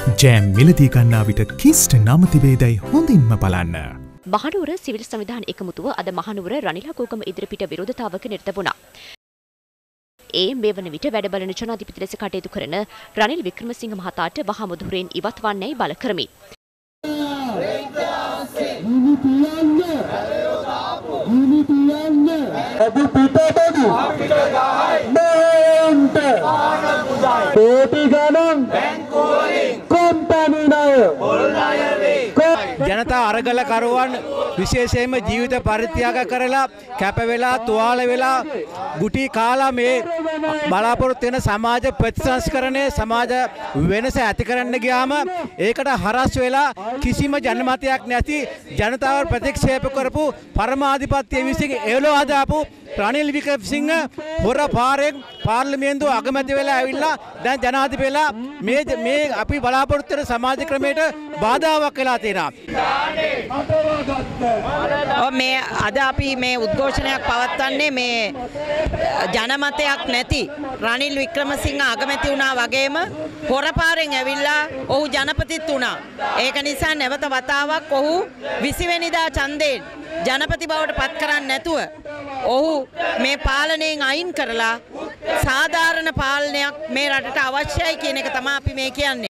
Jam මිලදී ගන්නා විට කිස්ට නමතිබේදැයි හොඳින්ම බලන්න. මහනුවර සිවිල් සංවිධාන එකමුතුව අද මහනුවර රනිලාකෝකම ඉදිරිපිට විරෝධතාවක නිරත වුණා. ඒ මේ වන විට වැඩබලන ජනාධිපති ලෙස කටයුතු කරන රනිල් වික්‍රමසිංහ මහතාට වහා මුදුහුරෙන් ඉවත් වන්නේයි බල කරමි. අද පිටබදු මේන්ට කෝටි ගණන් ණය ජනතා අරගලකරුවන් විශේෂයෙන්ම ජීවිත පරිත්‍යාග කරලා කැප වෙලා තුවාල වෙලා ගුටි කාලා මේ බලාපොරොත්තු වෙන සමාජ ප්‍රතිසංස්කරණය සමාජ වෙනස ඇති කරන්න ගියාම ඒකට හරස් වෙලා කිසිම ජනමතයක් නැති ජනතාව ප්‍රතික්ෂේප කරපු පරමාධිපත්‍ය විසින් එවලෝ හදාපු රනිල් වික්‍රමසිංහ හොර පාරෙන් පාර්ලිමේන්තුව අගමැති වෙලා ඇවිල්ලා දැන් ජනාධිපති වෙලා මේ මේ අපි බලාපොරොත්තු වෙන සමාජ ක්‍රමයට බාධාවක් වෙලා තියෙනවා. ඔව් මේ අද අපි මේ උද්ඝෝෂණයක් පවත්වන්නේ මේ ජනමතයක් නැති රනිල් වික්‍රමසිංහ අගමැති වුණා වගේම හොරපාරෙන් ඇවිල්ලා ඔහු ජනපතිත් වුණා. ඒක නිසා නැවත වතාවක් ඔහු 20 වෙනිදා ඡන්දයෙන් ජනපති බවට පත් කරන්නේ නැතුව ඔහු මේ පාලනයෙන් අයින් කරලා සාධාරණ පාලනයක් මේ රටට අවශ්‍යයි කියන එක තමයි අපි මේ කියන්නේ.